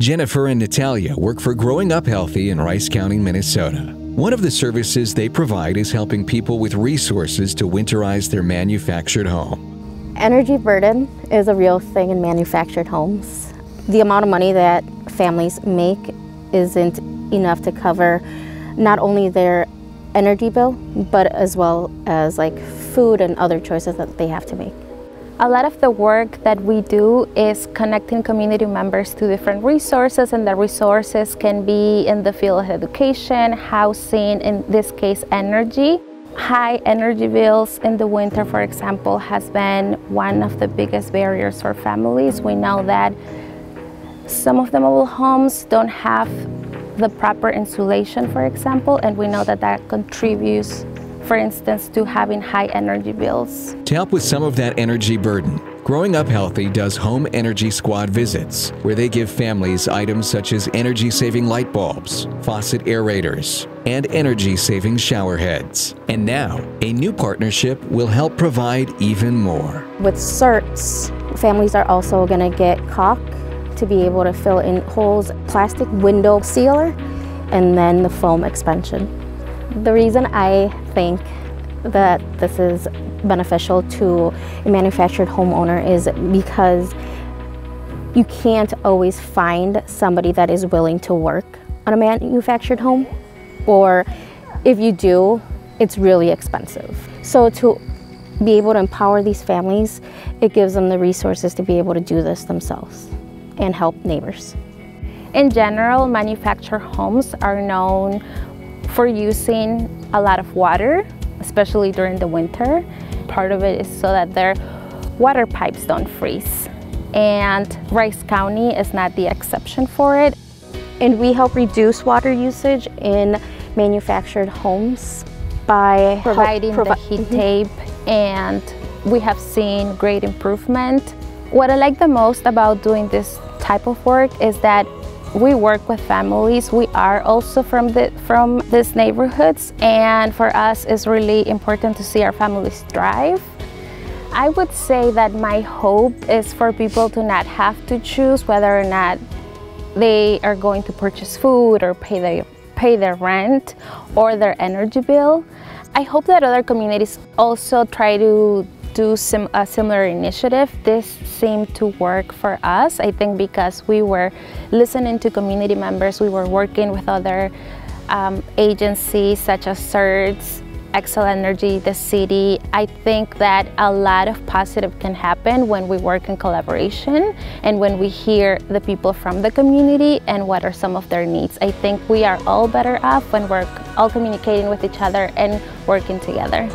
Jennyffer and Natalia work for Growing Up Healthy in Rice County, Minnesota. One of the services they provide is helping people with resources to winterize their manufactured home. Energy burden is a real thing in manufactured homes. The amount of money that families make isn't enough to cover not only their energy bill, but as well as like food and other choices that they have to make. A lot of the work that we do is connecting community members to different resources and the resources can be in the field of education, housing, in this case energy. High energy bills in the winter, for example, has been one of the biggest barriers for families. We know that some of the mobile homes don't have the proper insulation, for example, and we know that that contributes for instance, to having high energy bills. To help with some of that energy burden, Growing Up Healthy does home energy squad visits, where they give families items such as energy saving light bulbs, faucet aerators, and energy saving shower heads. And now, a new partnership will help provide even more. With CERTS, families are also going to get caulk to be able to fill in holes, plastic window sealer, and then the foam expansion. The reason I think that this is beneficial to a manufactured homeowner is because you can't always find somebody that is willing to work on a manufactured home or if you do it's really expensive. So to be able to empower these families it gives them the resources to be able to do this themselves and help neighbors. In general manufactured homes are known for using a lot of water, especially during the winter. Part of it is so that their water pipes don't freeze. And Rice County is not the exception for it. And we help reduce water usage in manufactured homes by providing provi the heat mm -hmm. tape and we have seen great improvement. What I like the most about doing this type of work is that we work with families. We are also from, the, from these neighborhoods and for us it's really important to see our families thrive. I would say that my hope is for people to not have to choose whether or not they are going to purchase food or pay their, pay their rent or their energy bill. I hope that other communities also try to do sim a similar initiative, this seemed to work for us. I think because we were listening to community members, we were working with other um, agencies such as CERTS, Xcel Energy, the city. I think that a lot of positive can happen when we work in collaboration and when we hear the people from the community and what are some of their needs. I think we are all better off when we're all communicating with each other and working together.